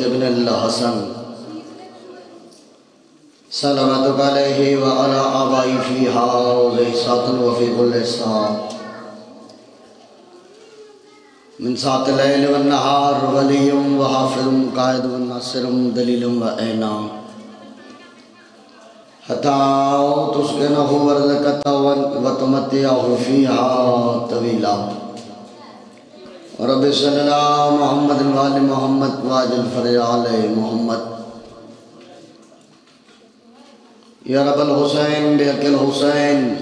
ابن الحسن. صلواتك عليه وعلى آبائي في هذه ساعة وفي كل ساعة من ساعة الليل والنهار ولي وحافظ قائد وناصر دليل وأينا حتى تسكنه ورزقته وتمتعه فيها طويلا رب صلی اللہ محمد وآل محمد واجل فرعال محمد. یا رب الحسین بحق الحسین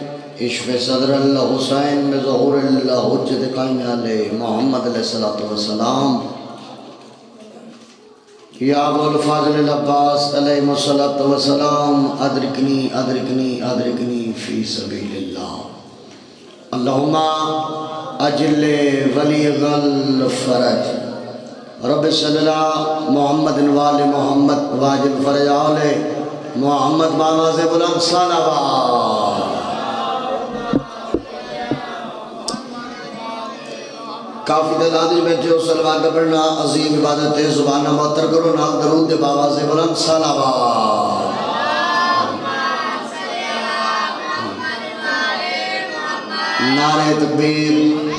اشف صدر اللہ حسین بظہور اللہ حجت قائم علیہ محمد علیہ السلام یا ابو الفاضل العباس علیہ السلام ادرکنی ادرکنی ادرکنی فی سبیل اللہ. اللہم اجل ولی غل فرج رب صلی اللہ محمد وال محمد واجب فرجال محمد بابا سے بلند صلوات کافی تعداد میں بیٹھے ہو، صلوات کا پڑھنا، عظیم عبادت ہے زبانہ معطر کرو، نال درود بابا سے بلند صلوات نعرہ تکبیر۔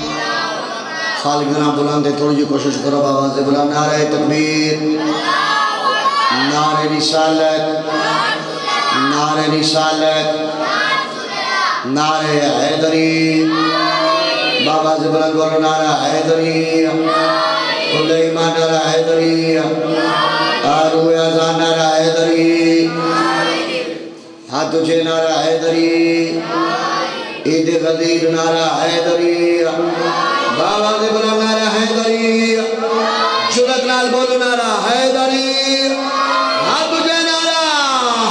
خالق جناب بلند ہے تھوڑی جی کوشش کرو بابا سے بلند نعرہ تکبیر۔ نعرہ رسالت۔ نعرہ رسالت۔ نعرہ حیدری۔ بابا سے بلند کرو نعرہ حیدری۔ کل ایمان نعرہ حیدری۔ آرو ازان نعرہ حیدری۔ ہاتھ اچھے نعرہ حیدری۔ عید غدیر نعرہ حیدری۔ بابا سے بلند نعرہ حیدری۔ جرت نال بولو نعرہ حیدری۔ ہاتھ اچھے نعرہ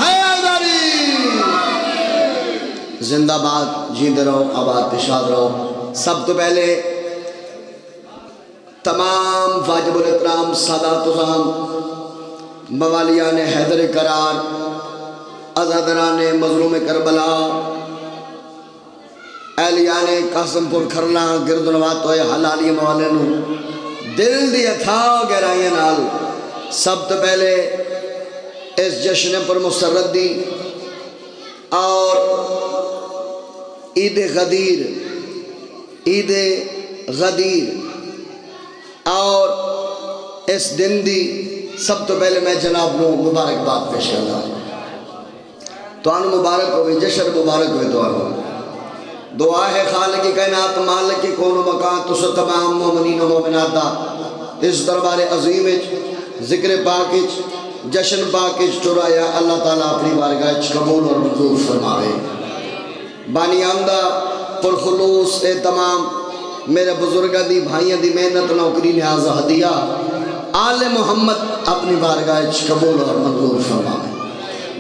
حیدری۔ زندہ باد جیندے رہو، آباد پیشاد رہو۔ سب تو پہلے تمام واجب الاکرام، سادات ازام موالیان حیدر قرار ازادران مظلوم کربلا اہلیان قاسم پور کھرنا، گرد نوات ہوئے حلالی موالے نو۔ دل دیا تھا گہرائیں نال۔ سب تو پہلے اس جشن پر مسرت دی۔ اور عید غدیر عید غدیر۔ اور اس دن دی سب تو پہلے میں جناب نو مبارک بات پیش کرنا۔ تو آنو مبارک ہوئے جشن مبارک ہوئے تو آنو دعا ہے خالق کائنات، مالک کون و مکان تو تمام مومنین و مومنات دا۔ اس دربار عظیم ذکر پاکچ جشن پاکچ چرایا اللہ تعالیٰ اپنی بارگاہ قبول اور منظور فرماوے۔ بانی آمدہ، پرخلوص، اے تمام میرے بزرگہ دی، بھائیاں دی محنت، نوکری لہذا ہدیہ۔ آل محمد اپنی بارگاہ قبول اور منظور فرماوے۔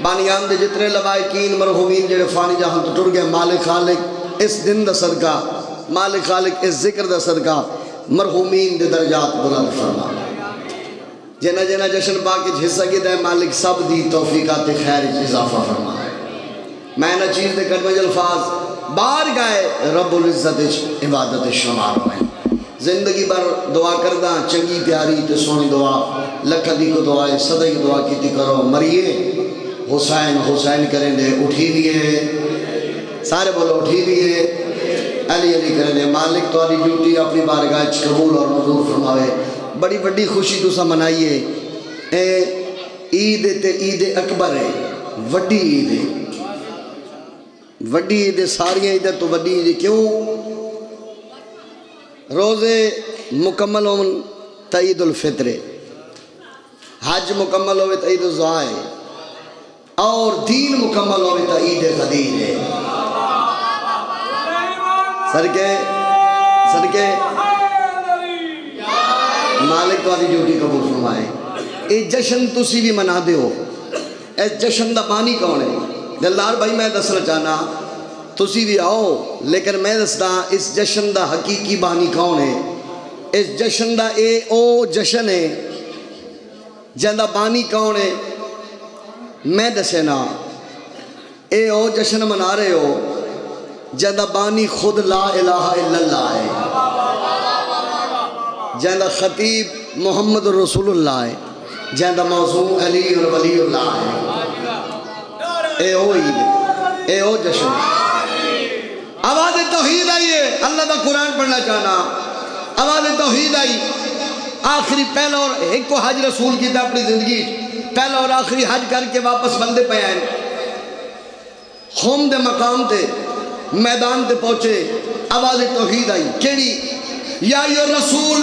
بانی آمدے جتنے لبائکین مرحومین، جڑے فانی جہاں تو ٹر گئے، مالک خالق اس دن دا صدقہ، مالک خالق اس ذکر دا صدقہ، مرحومین دے درجات بلند فرما۔ جنہ جنہ جشن پاکی حصہ کی دے مالک سب دی توفیقات خیر اضافہ فرما۔ میں نہ چیز دے کرمج الفاظ بار گائے، رب العزت عبادت شمار ہوئے۔ زندگی بر دعا کردہ چنگی پیاری تے سونی دعا لکھدی کو دعائے صدقی دعا کیتی کرو۔ مریے، حسین حسین کریں دے، اٹھی دیئے سارے بولو اٹھی دیئے علی علی کریں دے مالک تو علی ڈیوٹی اپنی بارگاہ قبول اور مضور فرماوے۔ بڑی بڑی خوشی تو منائیے۔ اے عید تے عید اکبر ہے، وڈی عید ہے۔ وڈی عید ساری عید تو وڈی عید کیوں؟ روزے مکمل ہوں تا عید الفطر حج مکمل ہوئے تا عید الزوائے اور دین مکمل ہوئے تا عید غدیر ہے۔ سرکے سرکے مالک تو آدھی ڈیوٹی قبول فرمائے۔ اے جشن تسی بھی منا دے ہو اے جشن دا بانی کون ہے؟ دلدار بھائی، میں دسنا چاہنا، تسی بھی آؤ، لیکن میں دستا اس جشن دا حقیقی بانی کون ہے؟ اس جشن دا اے او جشن ہے جندہ بانی کون ہے؟ میں دسے نا۔ اے او جشن منا رہے ہو۔ جندہ بانی خود لا الہ الا اللہ ہے۔ جندہ خطیب محمد رسول اللہ ہے۔ جہاں موضوع علی اور ولی اللہ ہے۔ اے او عید، اے او جشن۔ آواز توحید آئیے اللہ دا قرآن پڑھنا چاہنا۔ آواز توحید آئی۔ آخری پہلا اور ایک کو حج رسول کی تھا اپنی زندگی۔ پہلا اور آخری حج کر کے واپس بندے پہ آئے۔ خوم دے مقام تے میدان تے پہنچے۔ آواز توحید آئی۔ کیڑی؟ یا ایو رسول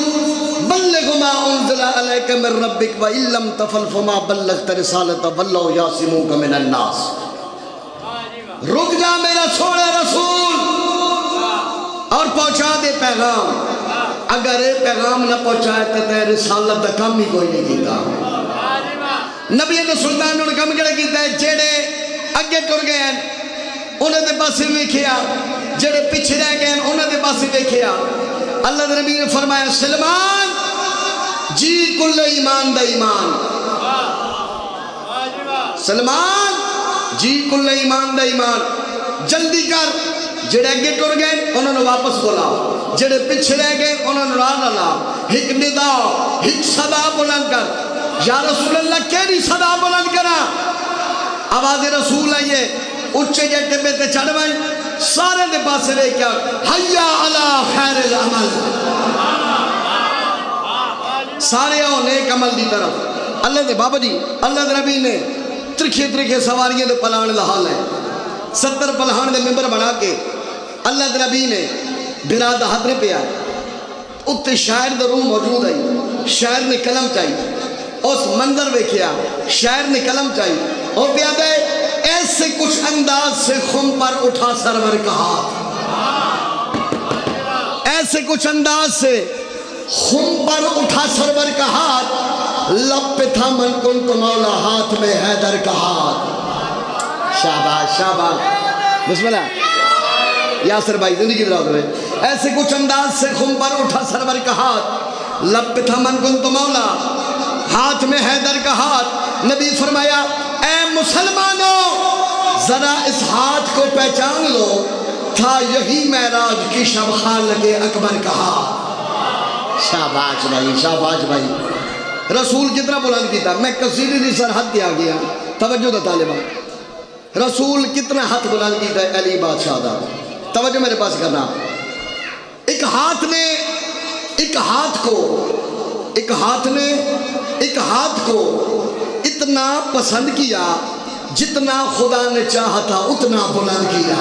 بلغ ما انزل علیک من ربک و علم تفل فما بلغت رسالت واللہ یاسموک من الناس۔ رک جا میرا سوڑے رسول۔ اور پہنچا دے پیغام۔ اگر اے پیغام نہ پہنچائے تو تے رسالت دا کم ہی کوئی نہیں کیتا۔ نبی نے سلطان نے کم کڑا کیتا ہے، جیڑے اگے ٹر گئے ہیں انہیں دے پاس ویکھیا، جڑے پیچھے رہ گئے ہیں انہیں دے پاس ویکھیا۔ اللہ دے نبی نے فرمایا، سلمان جی کل ایمان دا ایمان۔ سلمان جی کل ایمان دا ایمان۔ جلدی کر، جڑے اگے ٹر گئے انہوں نے واپس بولا جڑے پیچھے رہ گئے انہوں نے راہ لا ایک ندا ایک صدا بلند کر۔ یا رسول اللہ کیری صدا بلند کرا آواز رسول آئیے اچھے جٹے پہ تے چڑھ بھائی سارے دے پاسے رہ کیا حیا علا خیر العمل۔ سارے آؤ نیک عمل دی طرف۔ اللہ دے بابا جی اللہ دے نبی نے ترکھے ترکھے سواریاں دے پلان لحال ہے۔ ستر پلہان دے ممبر بنا کے اللہ دے نبی نے براد حضر پہ آئے۔ اتنے شاعر دے روم موجود ہے شاعر نے کلم چاہیے اس منظر میں کیا شاعر نے کلم چاہیے اور پیادہ ہے ایسے کچھ انداز سے خم پر اٹھا سرور کا ہاتھ۔ ایسے کچھ انداز سے خم پر اٹھا سرور کا ہاتھ۔ لب پہ تھا من کن تو مولا ہاتھ میں حیدر کا ہاتھ۔ شاباش شاباش۔ بسم اللہ۔ یاسر بھائی، زندگی دلاؤ دے ایسے کچھ انداز سے خم پر اٹھا سرور کا ہاتھ۔ لب پہ تھا من کن تو مولا ہاتھ میں حیدر کا ہاتھ۔ نبی فرمایا اے مسلمانوں، ذرا اس ہاتھ کو پہچان لو، تھا یہی معراج کی شب خالق اکبر کا ہاتھ۔ شاباش بھائی شاباش بھائی۔ رسول کتنا بلند کیتا، میں کثیری دی سرحد پہ آ گیا۔ توجہ دا طالبہ رسول کتنا ہاتھ بلند کیتا ہے علی بادشاہ دا۔ توجہ میرے پاس کرنا۔ ایک ہاتھ نے، ایک ہاتھ کو، ایک ہاتھ نے، ایک ہاتھ کو اتنا پسند کیا، جتنا خدا نے چاہا تھا، اتنا بلند کیا۔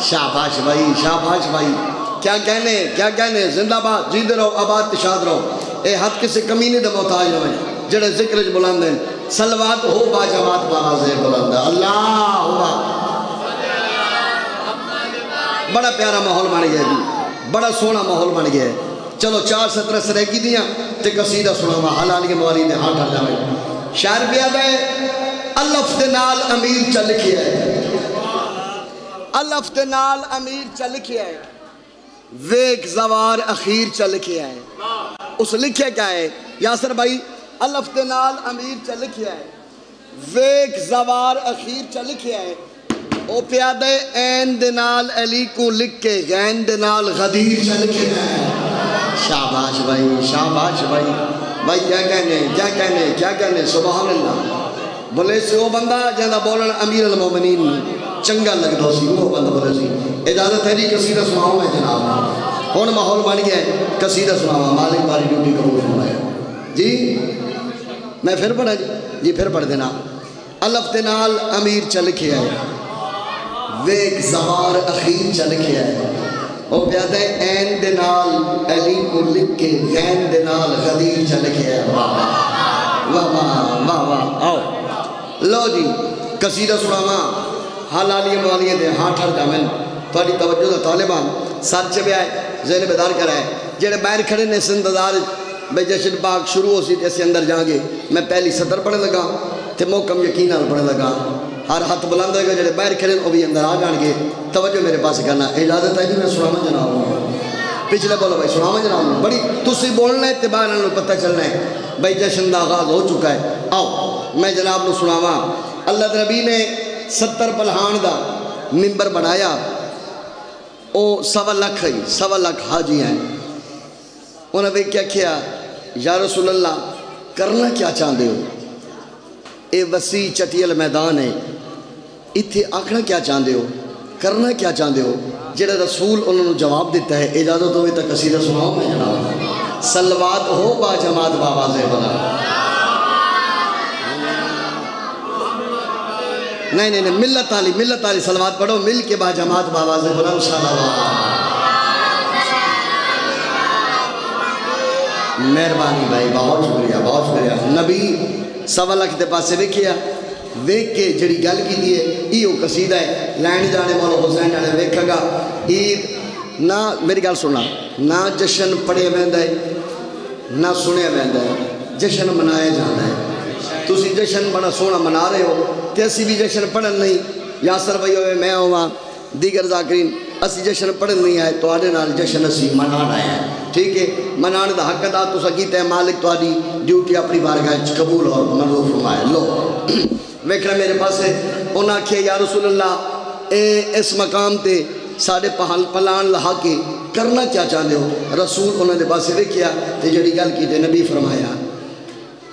شاباش بھائی شاباش بھائی، کیا کہنے کیا کہنے، زندہ باد جیدے رہو، آباد تشاد رہو۔ اے حد کسی کمینی دے محتاج ہوئے، جڑے ذکر بلند ہیں۔ سلوات ہو باجوات باز بلند۔ اللہ ہوا۔ بڑا پیارا ماحول بن گیا جی۔ بڑا سونا ماحول بن گیا۔ ہے چلو چار سترہ سرے کی دیا تے قصیدہ سنا ہوا حلالی مواری دے ہاتھ ہر جاوے۔ شاعر بھی آدھا ہے۔ الف دے نال امیر چل کیا ہے الف دے نال امیر چل کیا ہے ویک زوار اخیر چل کیا ہے اس لکھے کیا ہے، یاسر بھائی، الف دے نال امیر چل کیا ہے ویک زوار اخیر چل کیا ہے او پیادے این دے نال علی کو لکھ کے، غین دے نال غدیر چل کیا ہے شاباش بھائی شاباش بھائی۔ بھائی کیا کہنے کیا کہنے کیا کہنے سبحان اللہ۔ بولے سے وہ بندہ جہاں بولن امیر المومنین چنگا لگ دو سی، وہ بندہ بولے سی۔ اجازت ہے جی قصیدہ سناؤں میں جناب۔ ہون ماحول بن گیا ہے قصیدہ سناؤں۔ مالک باری ڈیوٹی قبول فرمایا جی میں پھر پڑھا جی۔ جی پھر پڑھ دینا۔ الف دے نال امیر چل کے آئے۔ ویک زوار اخیر چل کے آئے۔ وہ پیادہ این دے علی کو لکھ کے غین دے نال غدیر چل واہ واہ واہ واہ آؤ۔ لو جی قصیدہ سناوا حلالی موالیے دے ہاں ٹھر جامن تھوڑی توجہ دا طالبان سر چ آئے ذہن بیدار کرائے جڑے باہر کھڑے نے اس بے جشن پاک شروع ہو سی ایسے اندر جا گے۔ میں پہلی سطر پڑھنے لگا، تے موکم یقین پڑھنے لگا۔ ہر ہاتھ بلند ہوئے گا، جڑے باہر کھڑے وہ بھی اندر آ جان گے۔ توجہ میرے پاس کرنا، اجازت ہے جی میں سناوا جناب پچھلے بولو بھائی سناوا جناب بڑی، تسی بولنا ہے، اتباع پتہ چلنا ہے۔ بھائی، جشن دا آغاز ہو چکا ہے۔ آؤ، میں جناب نو سناوا اللہ نبی نے ستر پلہان دا ممبر بنایا۔ او سوا لکھ ہے سوا لکھ حاجی ہیں۔ انہوں نے کیا کیا، یا رسول اللہ، کرنا کیا چاہتے ہو؟ اے وسیع چٹیل میدان ہے۔ اتھے آکھنا کیا چاہتے ہو کرنا کیا چاہتے ہو جڑا رسول انہوں نے جواب دیتا ہے اجازت ہوئے تک قصیدہ سناؤ میں جناب سلوات ہو با جماعت بابا سے بنا نہیں نہیں نہیں ملت علی ملت علی سلوات پڑھو مل کے با جماعت بابا سے بنا مہربانی بھائی بہت شکریہ بہت شکریہ نبی سوا لکھ دے پاسے ویکھیا ویکھ کے جڑی گل کی دیئے ایو قصیدہ ہے۔ لین جانے مولا حسین جانے ویکھا گا۔ عید نہ میری گل سنا نہ جشن پڑھے ویندہ ہے، نہ سنے ویندہ ہے۔ جشن منائے جانا ہے۔ تسی جشن بڑا سونا منا رہے ہو تے اسی بھی جشن پڑھن نہیں۔ یاسر بھائی ہوئے، میں ہوا دیگر ذاکرین، اسی جشن پڑھن نہیں آئے تو آنے نال جشن اسی منانا ہے ٹھیک ہے منانے دا حق دا تو سکیتے ہیں مالک تو ڈیوٹی اپنی بارگاہ قبول اور منظور فرمائے۔ لو۔ ویکھنا میرے پاس ہے انہاں کہے یا رسول اللہ، اے اس مقام تے ساڑھے پہل پلان لہا کے کرنا کیا چاہتے ہو؟ رسول انہوں نے پاس ویکھیا تے جڑی گل کی تے نبی فرمایا،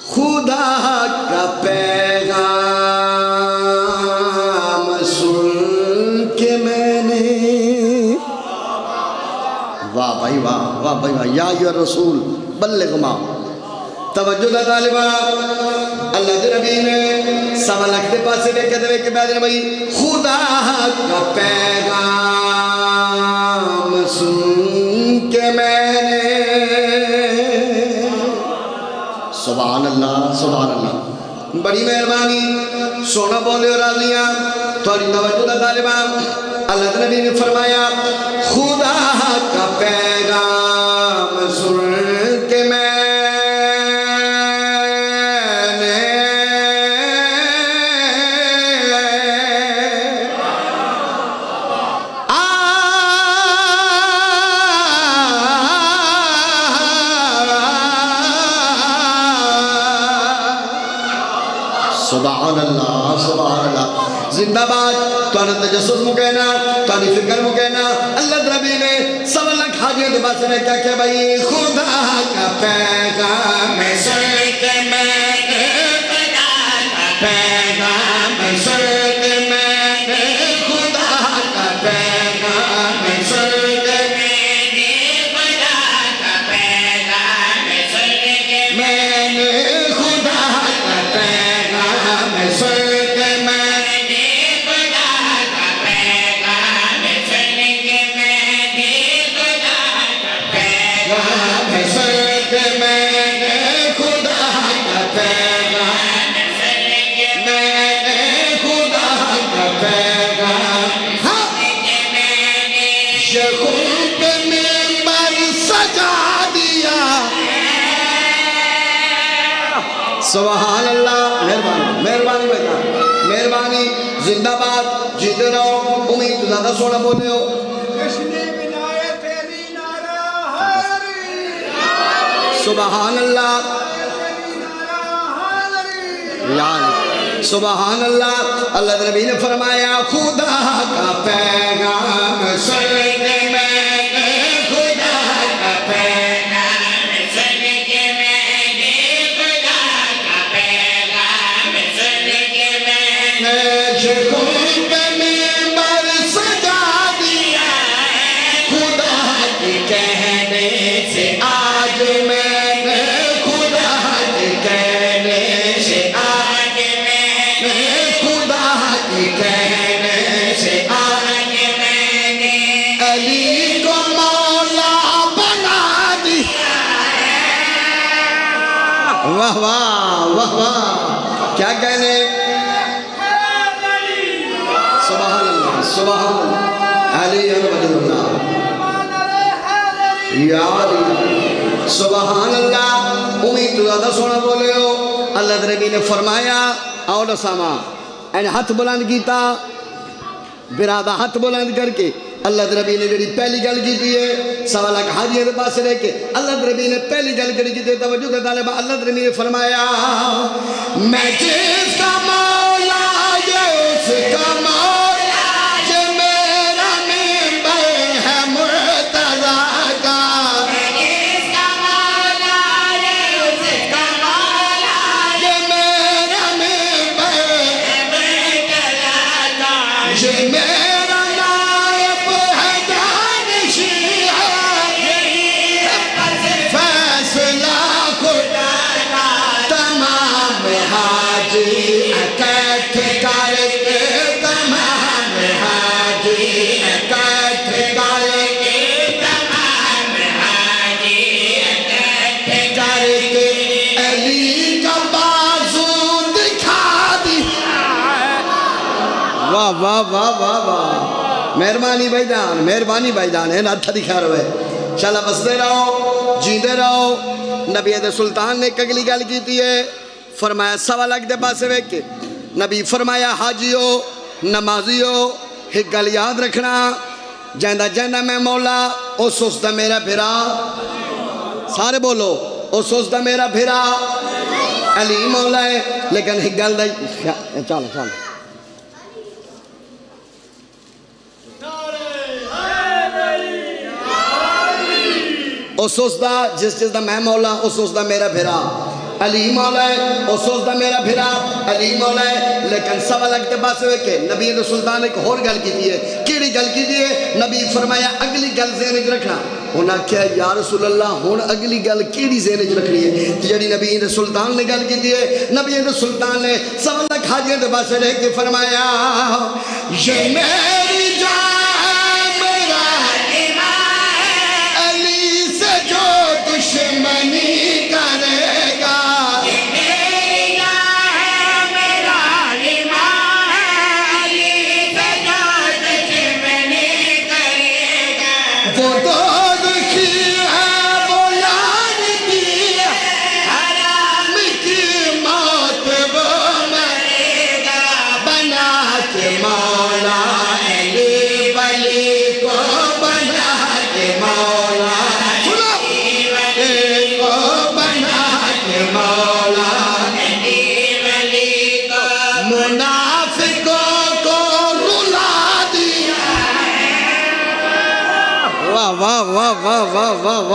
خدا کا پیغام سن کے میں نے واہ بھائی واہ واہ بھائی واہ، یا ایوہ رسول بلغ ما۔ توجہ دا طالبہ اللہ دے نبی نے سوا لکھ دے پاسے بے کہتے بے کہ بیدے نبی، خدا کا پیغام سن کے میں نے سبحان اللہ سبحان اللہ۔ بڑی مہربانی، سونا بولے اور راضیاں تھوڑی توجہ دا طالبہ اللہ نبی نے فرمایا خدا سبحان اللہ سبحان اللہ زندہ بات تو انہوں تجسس مکینا تو انہوں فکر مکینا اللہ دربی نے سب اللہ حاجیوں کے بات میں کیا کہ بھائی؟ خدا کا پیغام سن کے میں نے خدا کا پیغام سن سبحان اللہ مہربانی مہربانی بیٹا مہربانی زندہ باد جیتے رہو امید تو زیادہ سونا بولے ہو۔ سبحان اللہ یعنی سبحان اللہ اللہ نبی نے فرمایا خدا کا پیغام سن اللہ نبی نے فرمایا اول ساما این ہاتھ بلند کیتا۔ برادہ ہاتھ بلند کر کے اللہ دربی نے جڑی پہلی گل کی ہے سوالہ کہ حاجیہ دے پاس رہ کے اللہ دربی نے پہلی گل کری کی توجہ دے طالبہ اللہ دربی نے فرمایا، میں جس کا مہربانی بھائی جان مہربانی بھائی جان ہے نا ہتھ دی خیر ہوئے۔ چلا بستے رہو، جیندے رہو۔ نبی دے سلطان نے ایک اگلی گل کیتی ہے، فرمایا، سوا لگ دے پاسے ویک کے۔ نبی فرمایا، حاجیو، نمازیو، ایک گل یاد رکھنا جیندہ جیندہ میں مولا، او سوستا میرا پھرا سارے بولو، او سوستا میرا پھرا علی مولا ہے، لیکن ایک گل دا چالو چالو او سوچدا جس جس دا میں مولا او سوچدا میرا بھرا علی مولا ہے او سوچدا میرا بھرا علی مولا ہے لیکن سوا لگتے پاس ہوئے کہ نبی علیہ سلطان ایک اور گل کی دیئے کیڑی گل کی دیئے نبی فرمایا، اگلی گل ذہن اچ رکھنا۔ انہاں کیا یا رسول اللہ ہون اگلی گل کیڑی ذہن اچ رکھنی ہے؟ جڑی نبی علیہ سلطان نے گل کی دیئے نبی علیہ سلطان نے سوا لگ حاجیوں دے پاس رہ کے فرمایا یہ میری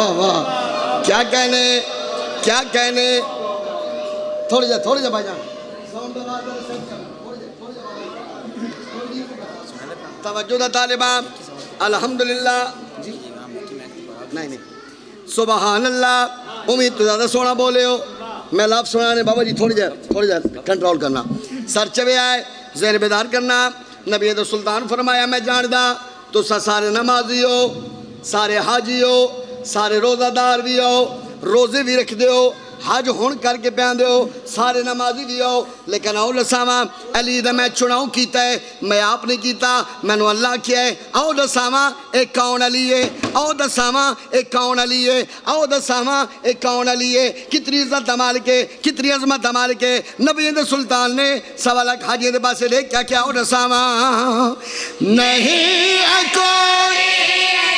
واہ واہ۔ کیا کہنے؟ کیا کہنے؟ تھوڑی جا تھوڑی جا بھائی جان۔ توجہ دا طالبان۔ الحمدللہ۔ جی۔ نہیں نہیں۔ سبحان اللہ امید تو زیادہ سونا بولے ہو۔ میں لفظ سنانے بابا جی تھوڑی جا تھوڑی جا کنٹرول کرنا۔ سر چوے آئے زہر بیدار کرنا۔ نبی تو سلطان فرمایا میں جاندہ تو سا سارے نمازی ہو سارے حاجی ہو۔ سارے روزہ دار بھی ہو روزے بھی رکھ دے ہو، حج ہون کر کے پیان دے ہو، سارے نمازی بھی ہو لیکن آؤ لساما علی دا میں چناؤں کیتا ہے، میں آپ نے کیتا میں نو اللہ کیا ہے۔ آؤ دساما ایک کون علی ہے۔ آؤ دساما ایک کون علی ہے۔ آؤ دساما ایک کون علی ہے۔ کتنی عزت دمال کے کتنی عظمت دمال کے نبی اند سلطان نے سوالہ حاجی دے پاسے لے کیا کیا آؤ دساما نہیں ہے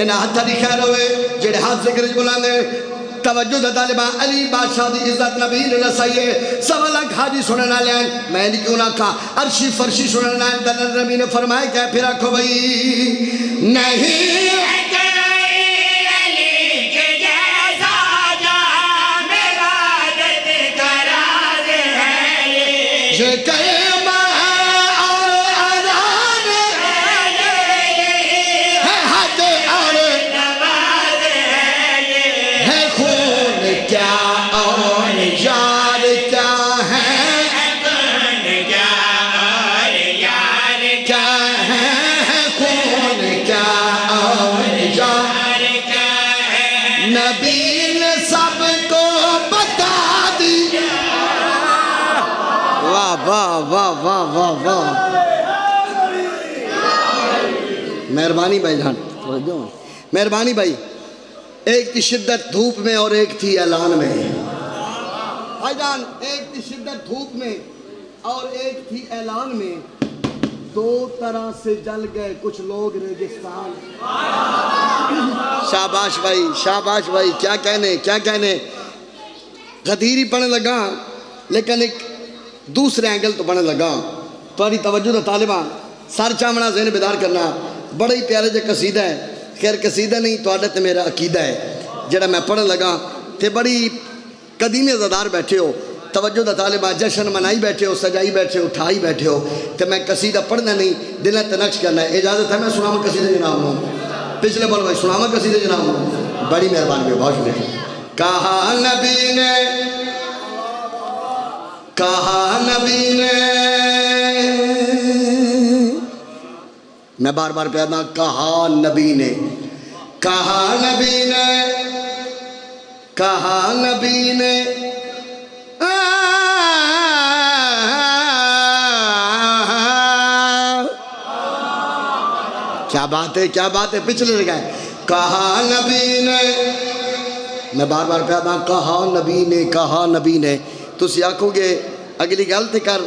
انہا ہتھا دی خیر ہوئے، جیڑے ہاتھ سے ذکر بلاندے توجہ دے طالبان علی بادشاہ دی عزت نبی نے رسائی ہے سوا جی سننا سنن میں نے کیوں نہ کہا عرشی فرشی سننا والے دلال نبی نے فرمایا کہ پھر آکھو بھئی نہیں ہے مہربانی بھائی جان۔ مہربانی بھائی۔ ایک تھی شدت دھوپ میں اور ایک تھی اعلان میں۔ بھائی جان، ایک تھی شدت دھوپ میں اور ایک تھی اعلان میں۔ دو طرح سے جل گئے کچھ لوگ ریگستان شاباش بھائی شاباش بھائی، کیا کہنے کیا کہنے۔ غدیری پڑھنے لگا، لیکن ایک دوسرے اینگل تو پڑھنے لگا۔ تاری توجہ دا طالبان سر چامنا ذہن بیدار کرنا۔ بڑا ہی پیارے جے قصیدہ ہے۔ خیر قصیدہ نہیں تو تے میرا عقیدہ ہے۔ جڑا میں پڑھنے لگا تے بڑی قدیمی زدار بیٹھے ہو۔ توجہ دا طالبہ جشن منائی بیٹھے ہو، سجائی بیٹھے ہو، اٹھائی بیٹھے ہو۔ تو میں قصیدہ پڑھنا نہیں دلہ تنقش کرنا ہے اجازت ہے میں سناما قصیدہ جناب ہوں پچھلے بول بھائی سناما قصیدہ جناب ہوں بڑی مہربانی بہت شکریہ۔ کہا نبی نے، کہا نبی نے میں بار بار پیدا کہا نبی نے، کہا نبی نے، کہا نبی نے۔ کیا بات ہے، کیا بات ہے، پچھلے لگائے کہا نبی نے، میں بار بار پیدا کہا نبی نے، کہا نبی نے۔ تسی آکھو گے، اگلی غلط کر،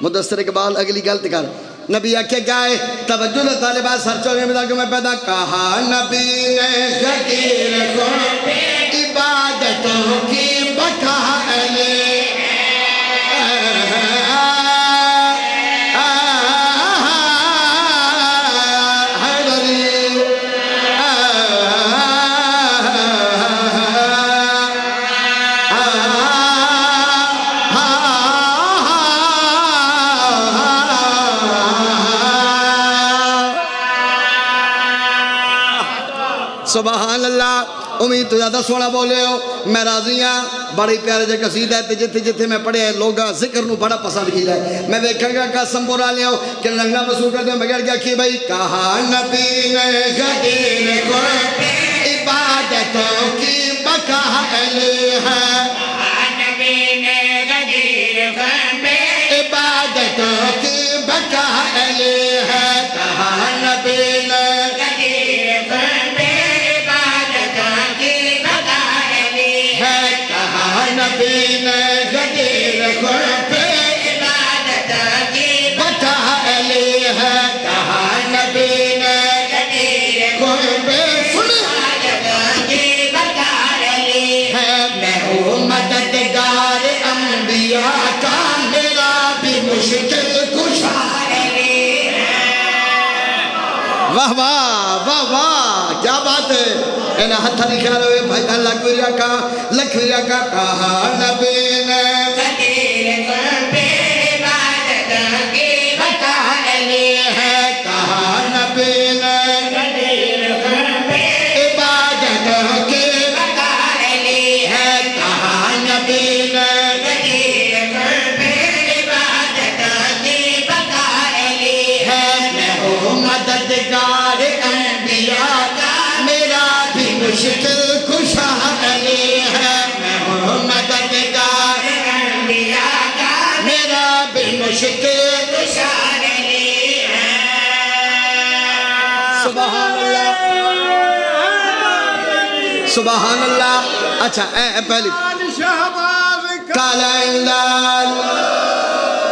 مدثر اقبال اگلی غلط کر۔ نبی آکے گائے، توجہ دے طالبات سر میں کہ میں پیدا۔ کہا نبی نے شکیر کو عبادتوں کی بکھا سبحان اللہ امید تو زیادہ سونا بولے ہو، میں راضی ہاں بڑی پیارے جے قصید ہے جتھے جتھے میں پڑھے ہیں لوگا ذکر نو بڑا پسند کی جائے میں دیکھا گا قسم بولا لیا ہو، کہ لنگنا مسئول کرتے ہیں بغیر کیا کی بھائی کہا نبی نے غدیر کو عبادتوں کی بکا علی ہے؟ ہاتھ ہتھا لکھا رہے بھائی کا لکھویریا کا لکھویریا کا کہا نبی؟ سبحان اللہ اچھا اے پہلی. کالا اندال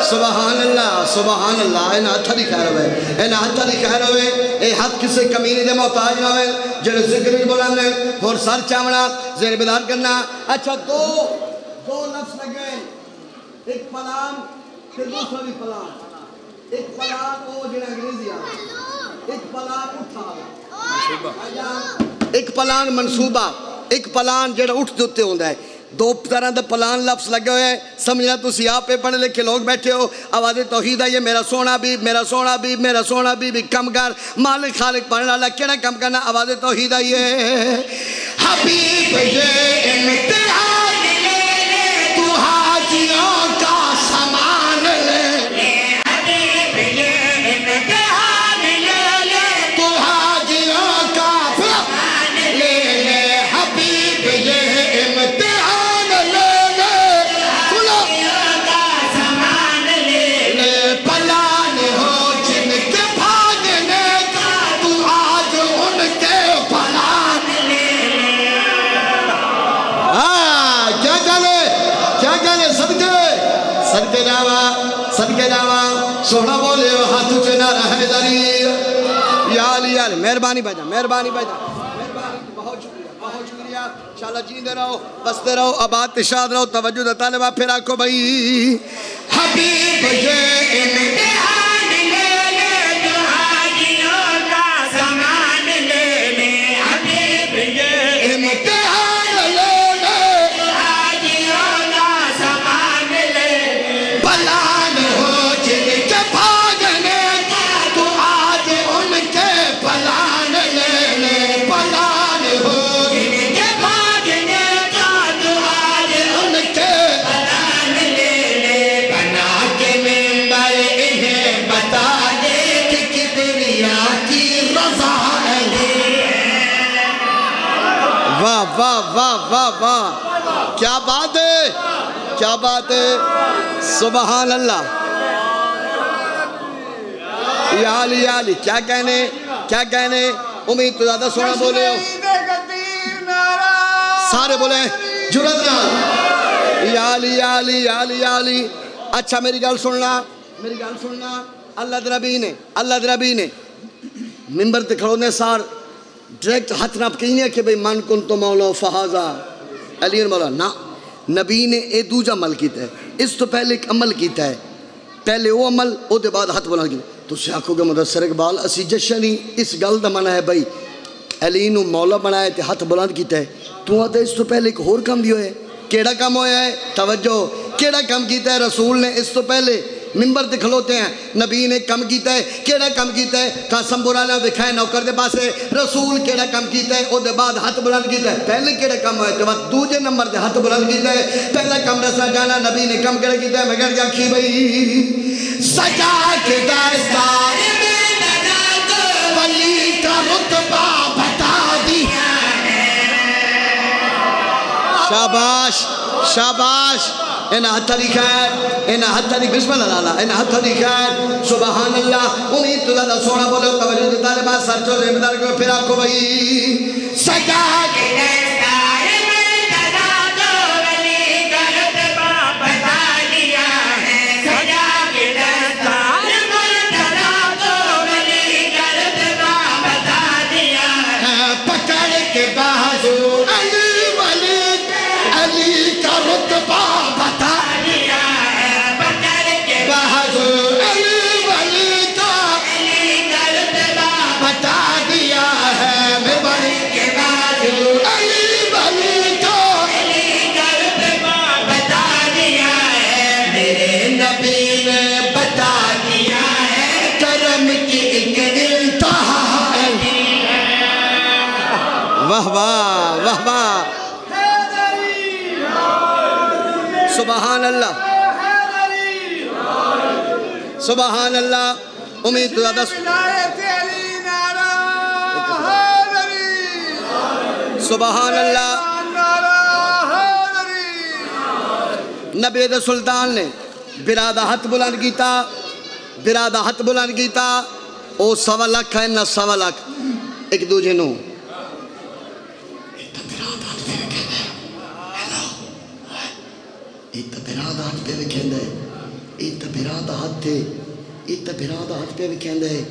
سبحان اللہ سبحان اللہ اے ہتھا دی خیر ہوئے اے ہتھا دی خیر ہوئے اے ہاتھ کسے کمینی دے محتاج نہ ہوئے؟ جڑے ذکر بھی بولانے اور سر چامنا زیر بیدار کرنا. اچھا دو دو لفظ لگے ایک پلان پھر دوسرا بھی پلان. ایک پلان او جڑا انگریزی آ ایک پلان اٹھا ایک پلان منصوبہ، ایک پلان جڑا اٹھ دیتے ہوندہ ہے۔ دو طرح دے پلان لفظ لگے ہوئے سمجھنا تو سیاہ پہ پڑھے لکھے لوگ بیٹھے ہو۔ آواز توحید ہے یہ میرا سونا بھی، میرا سونا بھی، میرا سونا بھی بھی کم کر۔ مالک خالق پڑھنے والا کیڑا کم کرنا؟ آواز توحید ہے۔ یہ حبیب یہ انتہا امتحان تو حاجیوں کا مہربانی بھائی جان مہربانی بھائی جان مہربانی بہت شکریہ بہت شکریہ۔ انشاءاللہ جیندے رہو بستے رہو، آباد تشاد رہو، توجہ دا طالبہ، پھر آکو بھائی۔ حبیب یہ واہ واہ واہ واہ واہ. کیا بات ہے? کیا بات ہے؟ سبحان اللہ یا علی یا علی کیا کہنے؟ کیا کہنے؟ امید تو زیادہ سونا بولے ہو. سارے بولے جرت نال یا علی یا علی یا علی یا علی. اچھا میری گل سننا میری گل سننا اللہ دربی نے اللہ دربی نے. ممبر تے کھڑونے سار. ڈائریکٹ ہاتھ نہ کہنے کہ بھئی من کن تو مولا فہازا علی مولا، نا، نبی نے اے دوجا عمل کیتا ہے۔ اس تو پہلے ایک عمل کیتا ہے۔ پہلے وہ عمل، او دے بعد ہاتھ بنا کیتا تو سے آکھو گے مدثر اقبال، اسی جشن اس گل دا منع ہے بھئی علی نو مولا بنایا تے ہاتھ بلند کیتا ہے۔ تو آتا اس تو پہلے ایک اور کام بھی ہوئے کیڑا کام ہویا ہے؟ توجہ۔ کیڑا کام کیتا ہے؟ رسول نے اس تو پہلے ممبر تے کھلوتے ہیں۔ نبی نے کم کیتا ہے۔ کیڑا کم کیتا ہے؟ قاسم برانا دکھائے نوکر دے پاسے۔ رسول کیڑا کم کیتا ہے؟ او دے بعد ہاتھ بلند کیتا ہے۔ پہلے کیڑا کم ہوئے تو بعد دوجے نمبر دے ہاتھ بلند کیتا ہے۔ پہلا کم رسا جانا، نبی نے کم کیڑا کیتا ہے؟ مگر جا کھی بھئی سجا کے دستار ولی کا رتبہ بتا دیا۔ شاباش شاباش۔ انہا ہتھا دی خیر انہا ہتھا دی بسم اللہ لالا انہا ہتھا دی خیر۔ سبحان اللہ، امید تو زیادہ سوڑا بولو، توجہ دیتا لے بات سرچو زیمدار کو پھر آپ کو بھئی سجا کے امید تو زیادہ سبحان اللہ۔ نبی دے سلطان نے برادہ ہاتھ بلند کیتا برادہ ہاتھ بلند کیتا او سوا لکھ ہے نہ سوا لکھ۔ ایک دوجہ نو۔ ایتا برادہ ہاتھ پہ وکھیندہ ہے۔ ایتا برادہ ہاتھ تے ایتا برادہ ہاتھ پہ وکھیندہ ہے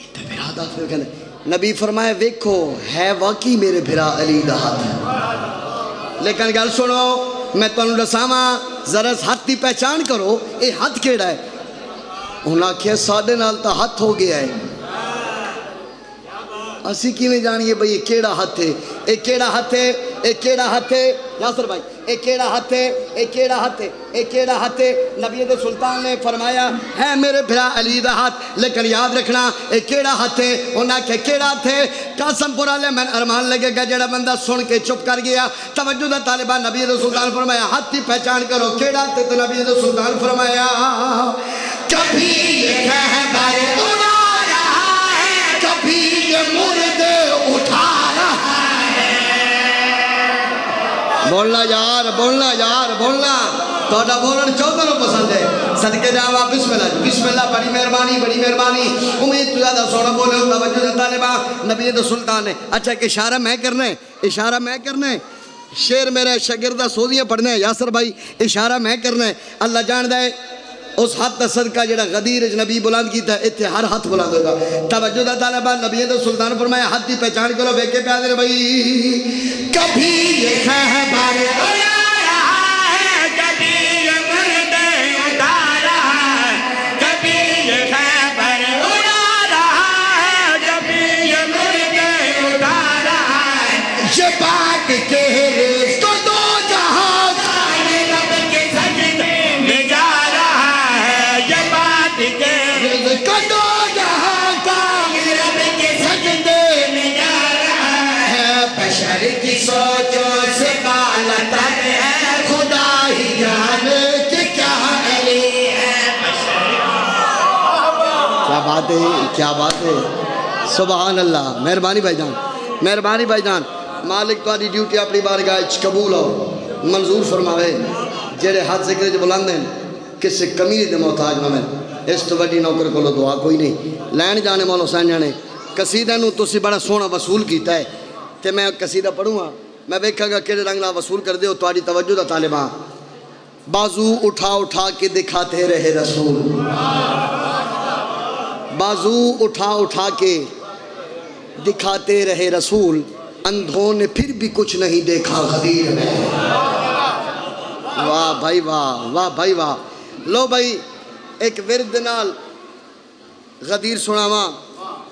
ایتا برادہ ہاتھ پہ وکھیندہ ہے نبی فرمائے ویکھو، ہے واقعی میرے بھرا علی دا ہاتھ لیکن گل سنو، میں تنہوں رساما ذرا اس ہاتھ دی پہچان کرو، اے ہاتھ کیڑا ہے؟ انہاں کیا سادے نال تا ہاتھ ہو گیا ہے۔ اسی کی میں جانیے بھئی یہ کیڑا ہاتھ ہے؟ اے کیڑا ہاتھ ہے؟ اے کیڑا ہاتھ ہے؟ یاسر بھائی۔ اے کیڑا ہاتھ ہے اے کیڑا ہاتھ ہے اے کیڑا ہاتھ ہے نبی دے سلطان نے فرمایا ہے میرے بھرا علی دا ہاتھ، لیکن یاد رکھنا اے کیڑا ہاتھ ہے انہاں کہ کیڑا ہاتھ ہے قاسم پورا لے میں ارمان لگے گا، جڑا بندہ سن کے چپ کر گیا۔ توجہ دا طالبان، نبی دے سلطان فرمایا ہاتھ کی پہچان کرو، کیڑا ہاتھ ہے تو نبی دے سلطان فرمایا۔ کبھی یہ کہہ خہبر اڑا رہا ہے کبھی یہ مردے بولنا یار بولنا یار بولنا توڑا بولن چودھروں پسند ہے صدقے جاوا بسم اللہ بسم اللہ بڑی مہربانی بڑی مہربانی امید تو زیادہ سوڑا بولے ہوں توجہ دا طالبہ نبی دا سلطان ہے اچھا ایک اشارہ میں کرنا ہے اشارہ میں کرنا ہے شیر میرے شگردہ سوزیاں پڑھنے ہیں یاسر بھائی اشارہ میں کرنا ہے اللہ جان دے اس ہاتھ دا صدقہ جڑا غدیر نبی بلند کیتا ہے، اتھے ہر ہاتھ بلند ہوگا۔ توجہ دا طالبہ نبی دا سلطان فرمایا ہاتھ دی پہچان کرو بے کے پیادر بھائی، کبھی یہ خہبر آیا بات ہے کیا بات ہے سبحان اللہ، مہربانی بھائی جان، مہربانی بھائی جان، مالک تاری ڈیوٹی اپنی بارگاہ چ قبول ہو، منظور فرماوے جڑے ہاتھ ذکر چ بلند ہیں، کسے کمی نہیں دے محتاج نہ میں اس تو بڑی نوکر کو دعا کوئی نہیں۔ لین جانے مولا حسین جانے، قصیدہ نو تسی بڑا سونا وصول کیتا ہے، تے میں قصیدہ پڑھوں ہاں۔ گا میں دیکھا گا کہڑے رنگ نال وصول کر دے ہو توجہ دا طالباں بازو اٹھا اٹھا کے دکھاتے رہے رسول۔ بازو اٹھا اٹھا کے دکھاتے رہے رسول، اندھوں نے پھر بھی کچھ نہیں دیکھا غدیر میں۔ واہ بھائی واہ واہ بھائی واہ۔ لو بھائی، ایک ورد نال غدیر سناواں۔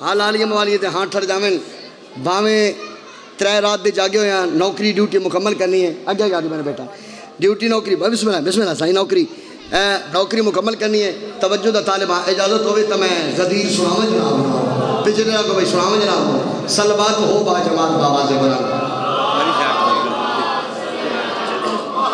حالالی موالی تے ہاں ٹھڑ جامن۔ بھاویں ترے رات دے جاگے ہوئے ہیں، نوکری ڈیوٹی مکمل کرنی ہے۔ اگے گا دی بیٹا۔ ڈیوٹی نوکری بسم اللہ بسم اللہ صحیح نوکری۔ نوکری مکمل کرنی ہے، توجہ دا طالبہ اجازت ہوئے تو میں زدیر سناواں جناب پچھلے رہا کو بھائی سناواں جناب سلوات ہو با جماعت بابا سے بنا۔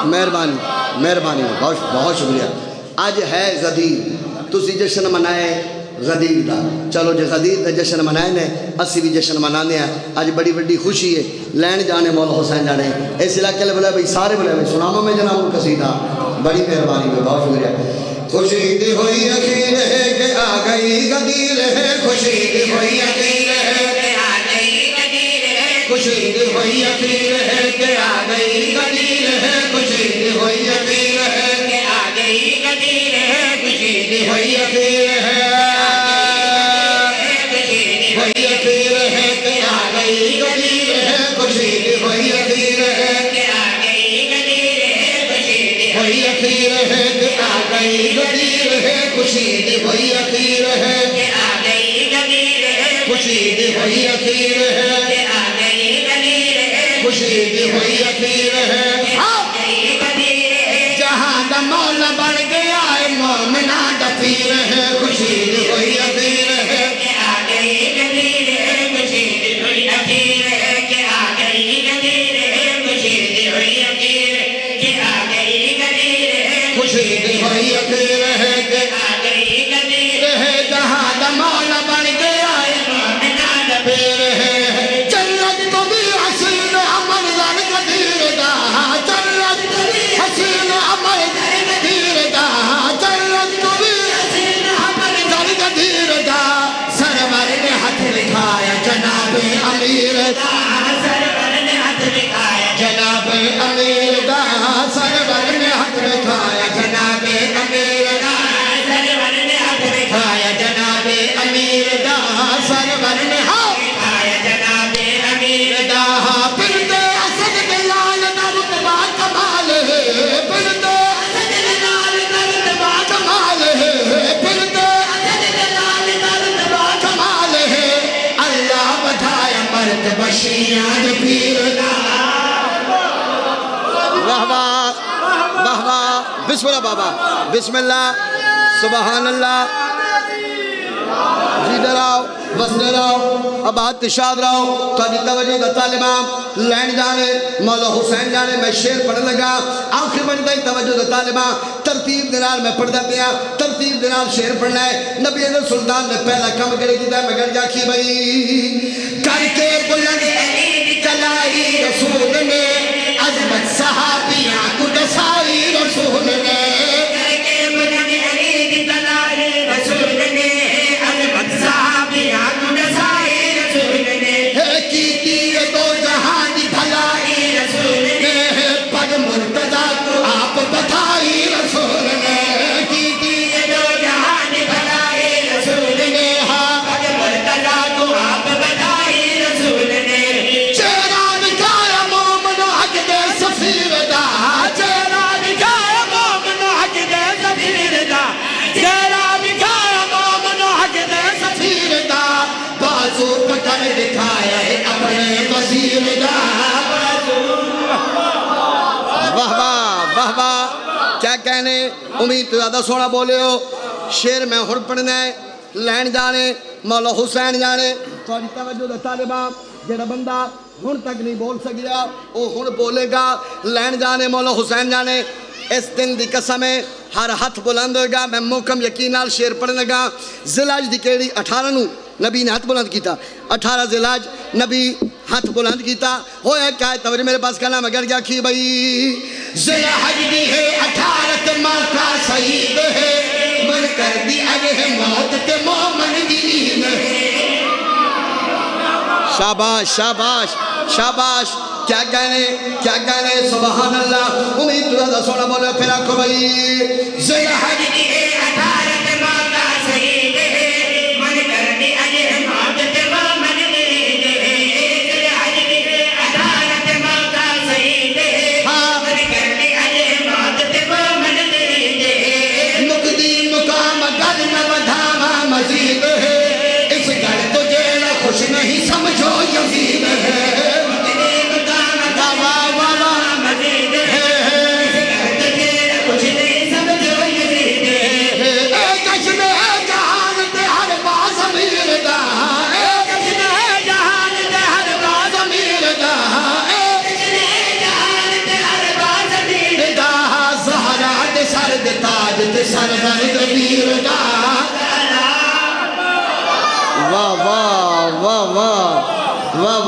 مہربانی مہربانی، بہت بہت شکریہ۔ آج ہے غدیر تسی جشن منائے۔ غدیر دا۔ چلو جے غدیر دا جشن منائے نے، اسی بھی جشن منانے ہیں۔ آج بڑی بڑی خوشی ہے۔ لین جانے مولا حسین جانے اس علاقے لے بلے بھائی، سارے بلے بھائی سناما میں جناب قصیدہ بڑی مہربانی میں بہت شکریہ۔ خوشی دی ہوئی اخیر ہے کہ آ گئی غدیر ہے۔ خوشی دی ہوئی اخیر ہے کہ آ گئی غدیر ہے۔ خوشی دی ہوئی اخیر ہے کہ آ گئی غدیر ہے۔ خوشی دی ہوئی اخیر ہے کہ آ گئی غدیر ہے۔ خوشی دی ہوئی اخیر ہے۔ گئی غدیر ہے خوشی دی ہوئی اخیر ہے۔ کہ آ گئی غدیر ہے خوشی دی ہوئی اخیر ہے۔ کہ آ گئی غدیر ہے خوشی دی ہوئی اخیر ہے۔ جہاں دا مولا بڑھ گیا ہے مومنہ دا پیر ہے۔ خوشی مرتبہ شیعہ دے پیر بسم اللہ بابا، بسم اللہ، سبحان اللہ۔ جی ڈراؤ بس ڈراؤ اب ہاتھ تشاد رہو تو جی توجہ دا طالبان لین جانے مولا حسین جانے میں شیر پڑھ لگا۔ آخر بن گئی توجہ دا طالبان ترتیب دنال میں پڑھ دا پیا۔ ترتیب دنال شیر پڑھنا ہے۔ نبی علیہ سلطان نے پہلا کم کرے کی دائم اگر جا کی بھئی کر کے بلند کلائی رسول نے کیا کہنے؟ امید تو زیادہ سونا بولے ہو شیر میں ہر پڑھنا ہے لین جانے، مولا حسین جانے۔ تھوڑی توجہ دا طالبان جڑا بندہ ہن تک نہیں بول سکیا وہ ہن بولے گا، لین جانے، مولا حسین جانے۔ اس دن دی قسم ہے، ہر ہاتھ بلند ہوئے گا۔ میں محکم یقین نال شیر پڑھنے گا زلاج دی کیڑی اٹھارہ نو نبی نے ہاتھ بلند کیتا۔ اٹھارہ زلاج نبی ہاتھ بلند کیتا، ہویا کیا ہے؟ توجہ میرے پاس کلام اگر کیا کی بھئی ذرا حج دی ہے اٹھارت ماں کا سعید ہے۔ من کر دی اگے ہے موت تے مومن دی ہے۔ شاباش شاباش شاباش، کیا کہنے کیا کہنے؟ سبحان اللہ، امید تو دا سونا بولے پھر آکھو بھئی ذرا حج دی ہے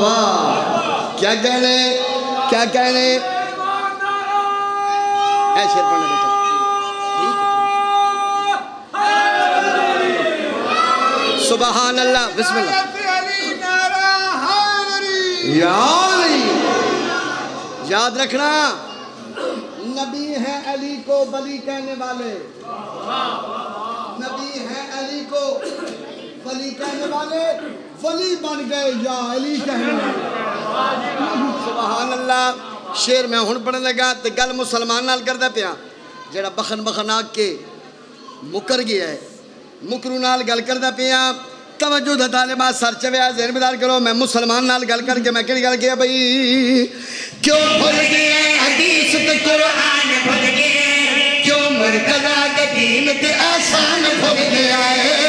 واہ۔ واہ واہ کیا کہنے کیا کہنے اے شیر پڑھنے بیٹا سبحان اللہ، بسم اللہ۔ علی یاد یاد رکھنا۔ نبی ہے علی کو ولی کہنے والے۔ نبی ہے علی کو ولی کہنے والے، ولی بن گئے یا علی کہنے والے۔ سبحان اللہ شیر میں ہن پڑھنے لگا تے گل مسلمان نال کردا پیا۔ جڑا بخن بخن آ کے مکر گیا ہے، مکرو نال گل کردا پیا۔ توجہ دا طالبات سر چویا ذہن بیدار کرو، میں مسلمان نال گل کر کے میں کہڑی گل کیا بھئی؟ کیوں بھول گئے حدیث تے قرآن بھول گئے؟ کیوں مرتضی کے دین تے احسان بھول گیا ہے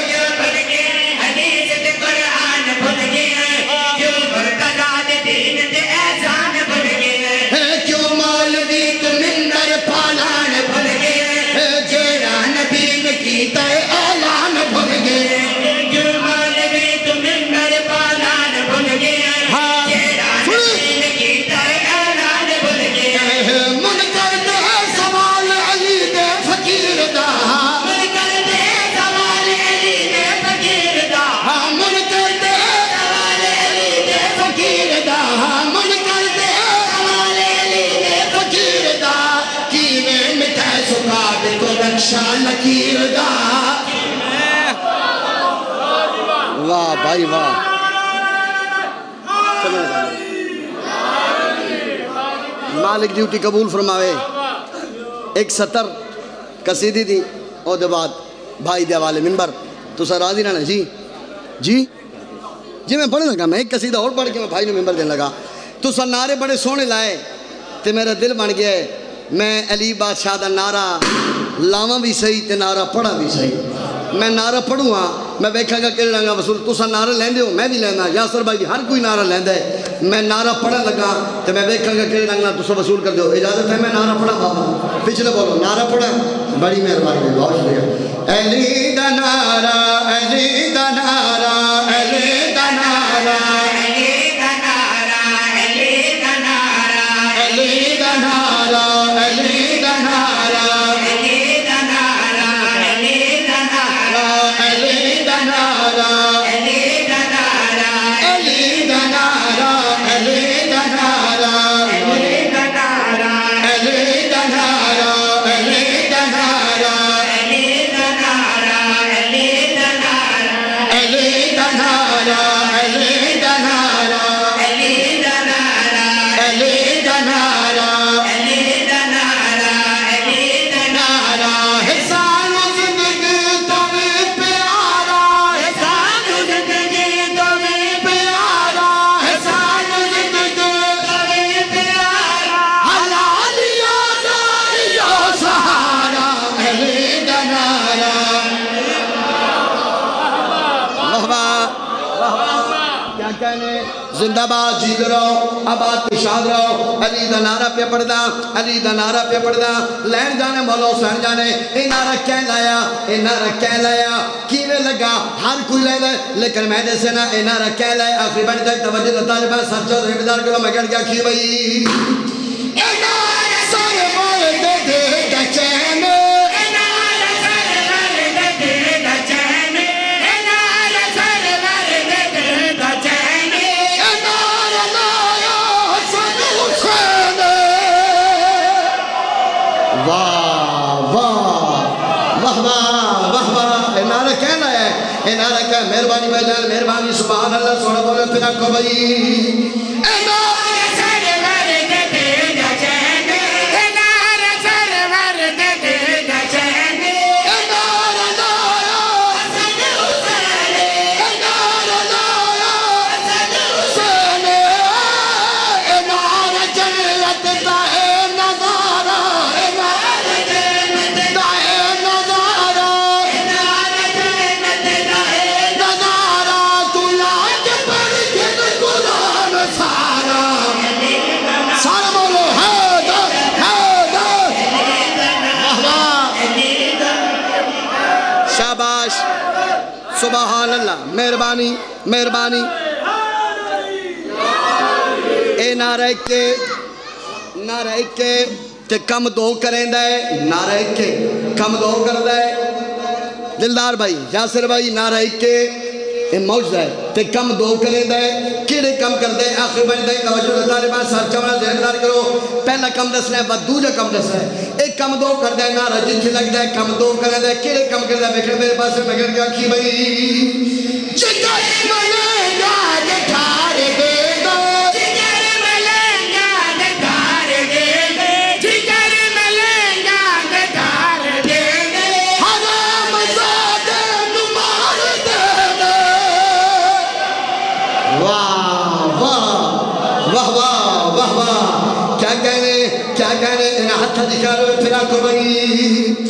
مالک ڈیوٹی قبول فرماوے۔ ایک ستر قصیدی دی او دے بعد بھائی دے والے منبر۔ تو سر راضی رہنا جی؟ جی؟ جی میں پڑھنے لگا میں ایک قصیدہ اور پڑھ کے میں بھائی نے منبر دینے لگا۔ تو سر نعرے بڑے سونے لائے، تے میرا دل بن گیا ہے۔ میں علی بادشاہ دا نعرہ لاواں بھی صحیح تے نعرہ پڑھا بھی صحیح۔ میں نعرہ پڑھوں ہاں میں ویکھا گا کہ رنگا وصول تسا نعرہ لیندے ہو، میں بھی لینا یاسر بھائی بھی ہر کوئی نعرہ لیندا ہے۔ میں نعرہ پڑھن لگا تو میں ویکھا گا کہ رنگا تسا وصول کر دیو اجازت ہے میں نعرہ پڑھا بابا جی۔ پچھلے بولو، نعرہ پڑھا بڑی مہربانی، بہت شکریہ۔ علی دا نعرہ علی دا نعرہ پہ پڑھدا، علی دا نعرہ پہ پڑھدا۔ لین جانے مولو سن جانے، اے نعرہ کہہ لایا اے نعرہ کہہ لایا کیویں لگا؟ ہر کوئی لے دے لیکن میں دے سے نا، اے نعرہ کہہ لایا آخری بڑی تک توجہ دا طالبان سر چود رہبدار کرو میں کہہ گیا کی بھئی اے نعرہ سارے مارے دے دے دا سوڑا بولے مہربانی مہربانی۔ اے نعرہ کے نعرہ کے تے کم دو کریں دے نعرہ کے کم دو کر دے دلدار بھائی، یاسر بھائی، نعرہ کے اے موجود ہے تے کم دو کریں دے کیڑے کم کر دے آخر بھائی دے توجہ دے طالبان سار چونا ذہندار کرو۔ پہلا کم دسنا ہے بعد دوجہ کم دسنا ہے۔ ایک کم دو کر دے نعرہ جتھے لگ دے کم دو کر دے کیڑے کم کر دے بکھر میرے پاس میں گر گیا کی بھائی؟ جگر کیا کہنے کیا کہنے دکھا رہے پھر آکو بھئی